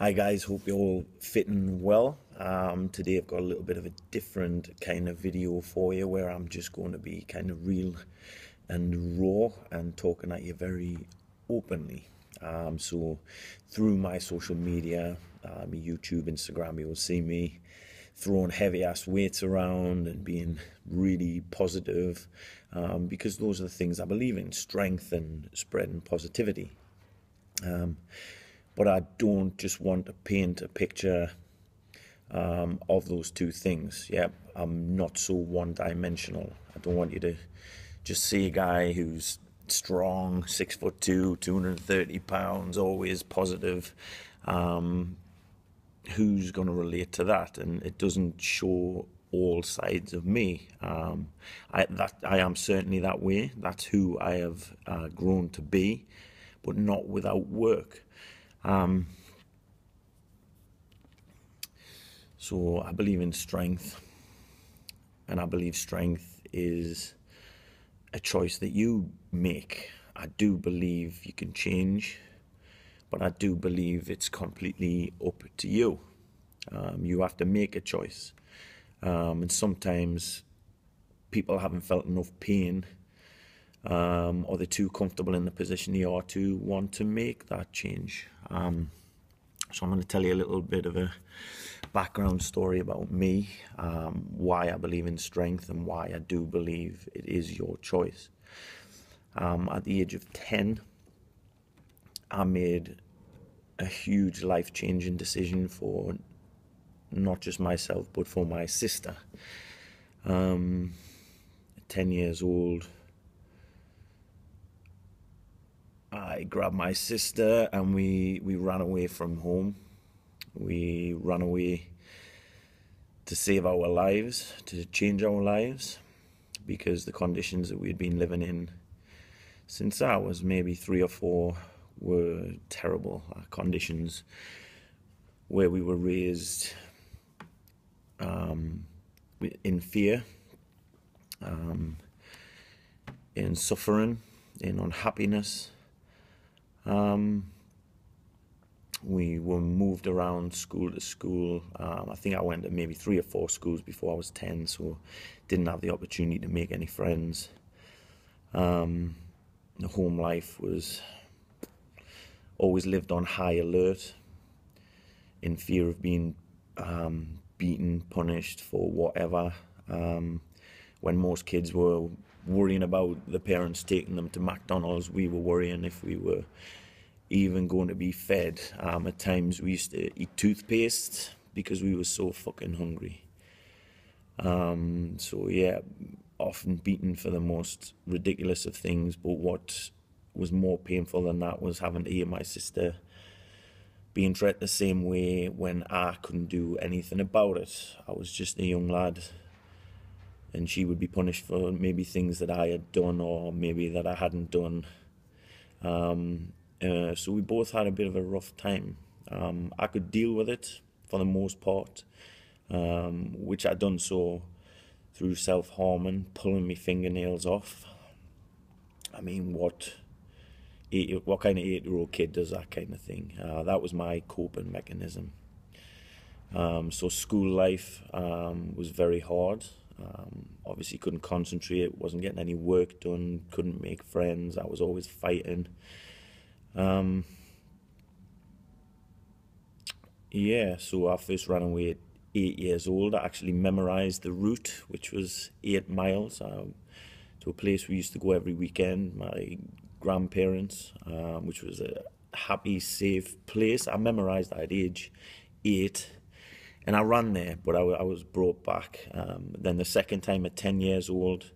Hi guys, hope you're all fitting well. Um, today I've got a little bit of a different kind of video for you where I'm just going to be kind of real and raw and talking at you very openly. Um, so through my social media, um, YouTube, Instagram, you will see me throwing heavy ass weights around and being really positive um, because those are the things I believe in strength and spreading positivity. Um, but I don't just want to paint a picture um, of those two things. Yeah, I'm not so one dimensional. I don't want you to just see a guy who's strong, six foot two, 230 pounds, always positive. Um, who's going to relate to that? And it doesn't show all sides of me. Um, I, that I am certainly that way. That's who I have uh, grown to be, but not without work. Um, so I believe in strength, and I believe strength is a choice that you make. I do believe you can change, but I do believe it's completely up to you. Um, you have to make a choice, um, and sometimes people haven't felt enough pain um, or they're too comfortable in the position they are to want to make that change. Um, so I'm going to tell you a little bit of a background story about me, um, why I believe in strength, and why I do believe it is your choice. Um, at the age of 10, I made a huge life changing decision for not just myself, but for my sister. Um, 10 years old, I grabbed my sister and we, we ran away from home. We ran away to save our lives, to change our lives, because the conditions that we had been living in since I was maybe three or four were terrible uh, conditions where we were raised um, in fear, um, in suffering, in unhappiness um, we were moved around school to school. Um, I think I went to maybe three or four schools before I was 10, so didn't have the opportunity to make any friends. Um, the home life was always lived on high alert, in fear of being um, beaten, punished for whatever. Um, when most kids were worrying about the parents taking them to McDonald's. We were worrying if we were even going to be fed. Um, at times we used to eat toothpaste because we were so fucking hungry. Um, so yeah, often beaten for the most ridiculous of things. But what was more painful than that was having to hear my sister being treated the same way when I couldn't do anything about it. I was just a young lad and she would be punished for maybe things that I had done or maybe that I hadn't done. Um, uh, so we both had a bit of a rough time. Um, I could deal with it for the most part, um, which I done so through self harming, pulling my fingernails off. I mean, what eight, what kind of eight year old kid does that kind of thing? Uh, that was my coping mechanism. Um, so school life um, was very hard. Um, obviously, couldn't concentrate, wasn't getting any work done, couldn't make friends. I was always fighting. Um, yeah, so I first ran away at eight years old. I actually memorized the route, which was eight miles um, to a place we used to go every weekend. My grandparents, um, which was a happy, safe place. I memorized that at age eight and I ran there, but I, I was brought back. Um, then the second time at 10 years old,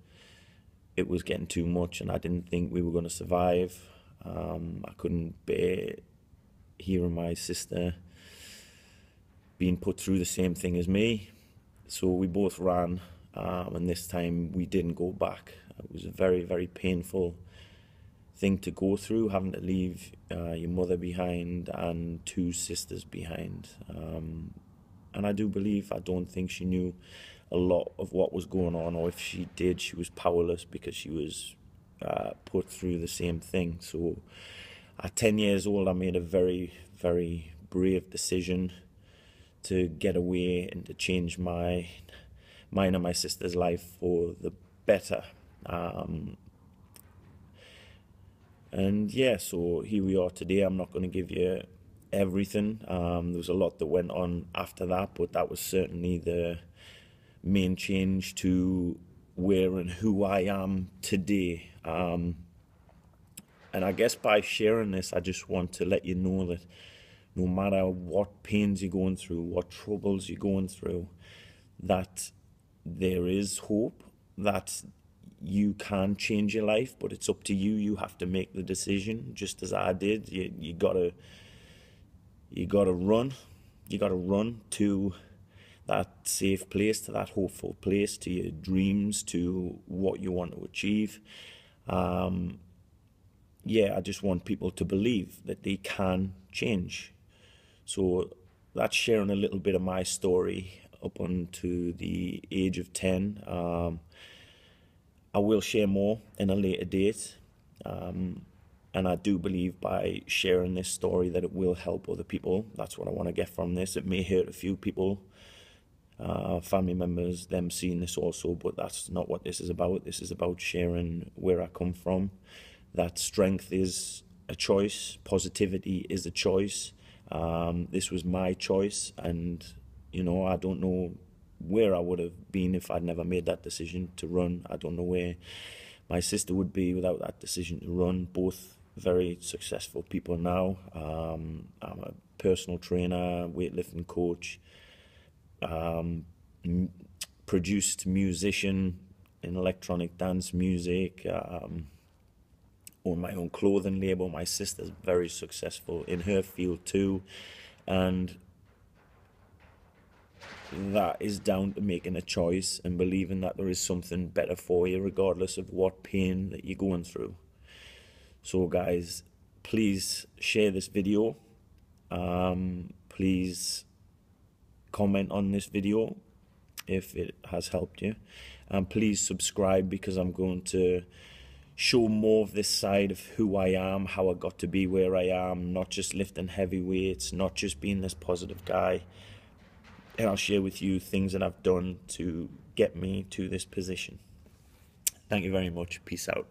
it was getting too much, and I didn't think we were going to survive. Um, I couldn't bear hearing my sister being put through the same thing as me. So we both ran, um, and this time we didn't go back. It was a very, very painful thing to go through, having to leave uh, your mother behind and two sisters behind. Um, and I do believe, I don't think she knew a lot of what was going on, or if she did, she was powerless because she was uh, put through the same thing. So at 10 years old, I made a very, very brave decision to get away and to change my mine and my sister's life for the better. Um, and yeah, so here we are today. I'm not going to give you everything. Um, there was a lot that went on after that, but that was certainly the main change to where and who I am today. Um, and I guess by sharing this, I just want to let you know that no matter what pains you're going through, what troubles you're going through, that there is hope, that you can change your life, but it's up to you. You have to make the decision, just as I did. You you gotta you gotta run. You gotta run to that safe place, to that hopeful place, to your dreams, to what you want to achieve. Um, yeah, I just want people to believe that they can change. So that's sharing a little bit of my story up unto the age of 10. Um, I will share more in a later date. Um, and I do believe by sharing this story that it will help other people. That's what I want to get from this. It may hurt a few people, uh, family members, them seeing this also, but that's not what this is about. This is about sharing where I come from. That strength is a choice, positivity is a choice. Um, this was my choice, and you know, I don't know where I would have been if I'd never made that decision to run. I don't know where my sister would be without that decision to run. Both very successful people now. Um, I'm a personal trainer, weightlifting coach, um, m- produced musician in electronic dance music. Um, own my own clothing label. My sister's very successful in her field too, and that is down to making a choice and believing that there is something better for you, regardless of what pain that you're going through. So, guys, please share this video. Um, please comment on this video if it has helped you. And please subscribe because I'm going to show more of this side of who I am, how I got to be where I am, not just lifting heavy weights, not just being this positive guy and I'll share with you things that I've done to get me to this position. Thank you very much. Peace out.